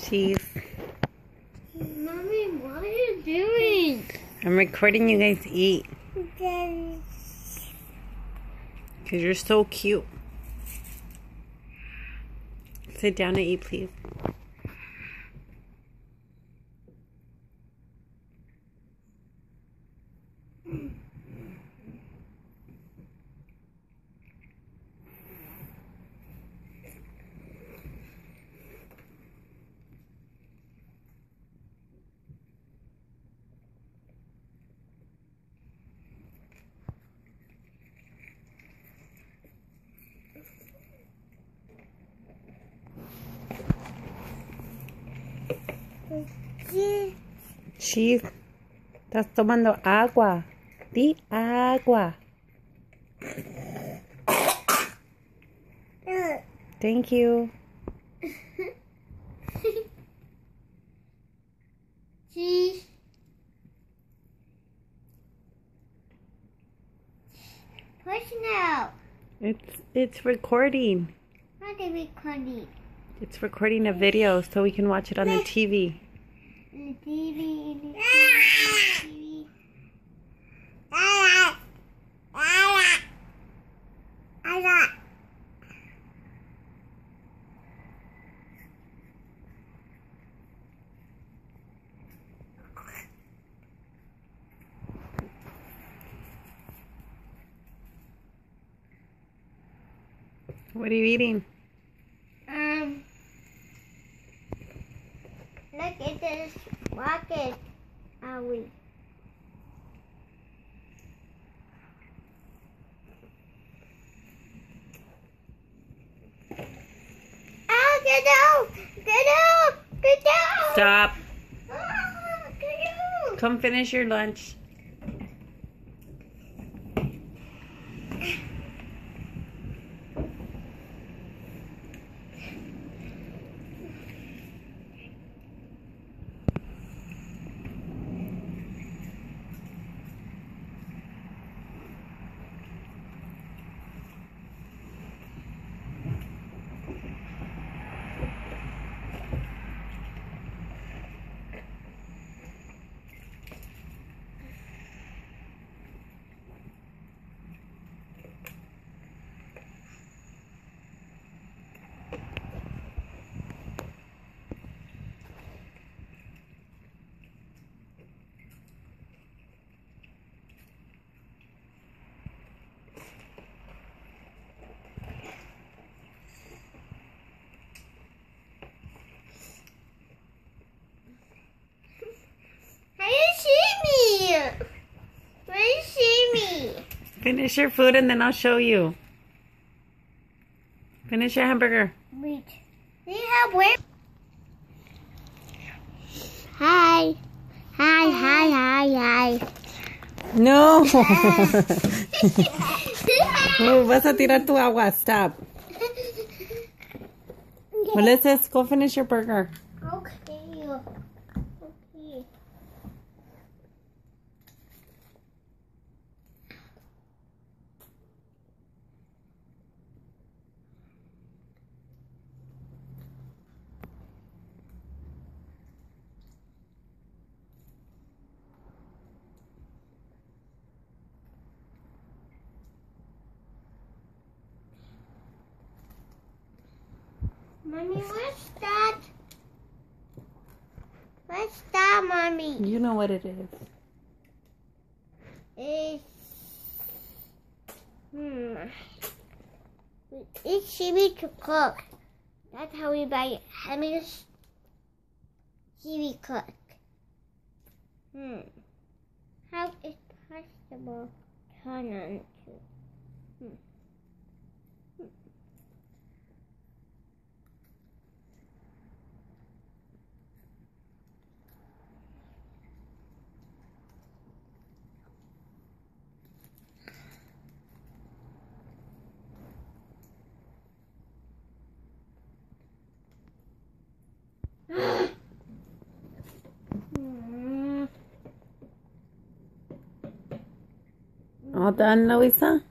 Chief. Mommy, what are you doing? I'm recording you guys eat. Because you're so cute. Sit down and eat, please. Chief, estás tomando agua. Di agua. Thank you. Cheese. Push now. It's it's recording. How do we call it? It's recording a video so we can watch it on the TV. TV. TV. What are you eating? Rocket. Are we? Ah, get out! Get out! Get out! Stop. Ah, get out! Come finish your lunch. How you see me? Where you see me? Finish your food and then I'll show you. Finish your hamburger. Wait. Do you have where? Hi. Hi, hi, hi, hi. No. oh, vas a tirar tu agua. Stop. Melissa's, go finish your burger. Okay. Okay. Mommy, what's that? What's that, Mommy? You know what it is. It's hmm. It's seaweed to cook. That's how we buy it. Hemish seaweed cook. Hmm. How is possible turn on to? Hmm. Hmm. All done, Louisa?